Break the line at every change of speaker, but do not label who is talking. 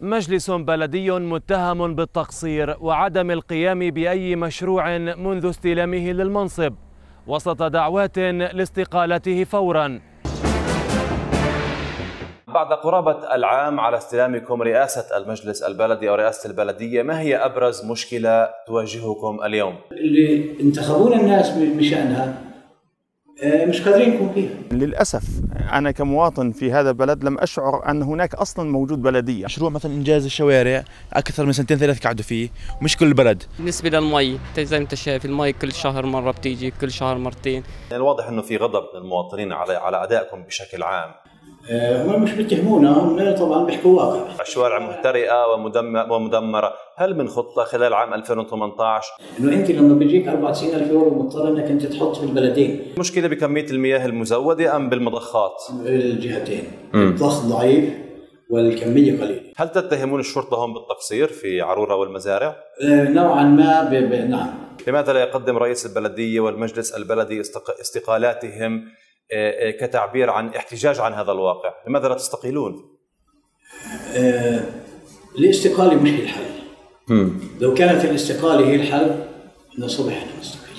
مجلس بلدي متهم بالتقصير وعدم القيام بأي مشروع منذ استلامه للمنصب وسط دعوات لاستقالته فورا بعد قرابة العام على استلامكم رئاسة المجلس البلدي أو رئاسة البلدية ما هي أبرز مشكلة تواجهكم اليوم؟
اللي انتخبونا الناس بشأنها مش قادرين نكون فيها.
للأسف أنا كمواطن في هذا البلد لم أشعر أن هناك أصلا موجود بلدية.
مشروع مثلا إنجاز الشوارع أكثر من سنتين ثلاث قعدوا فيه ومش كل البلد.
بالنسبة للمي زي ما أنت شايف المي كل شهر مرة بتيجي كل شهر مرتين.
يعني الواضح أنه في غضب من المواطنين على على أدائكم بشكل عام.
آه، هم مش بيتهمونا هم طبعا بيحكوا واقع.
الشوارع مهترئة ومدمرة هل من خطة خلال عام 2018
إنه أنت لما بيجيك 94000 يورو مضطر إنك أنت تحط في البلدين.
المشكلة بكمية المياه المزودة أم بالمضخات؟
الجهتين. الضخ ضعيف والكمية قليلة.
هل تتهمون الشرطة هم بالتقصير في عرورة والمزارع؟
آه، نوعا ما ب... ب... نعم.
لماذا لا يقدم رئيس البلدية والمجلس البلدي استقالاتهم آه، آه، كتعبير عن احتجاج عن هذا الواقع. لماذا لا تستقيلون؟
آه الاستقالة مش هي الحل لو كانت الاستقالة هي الحل لصبحنا نستقيل.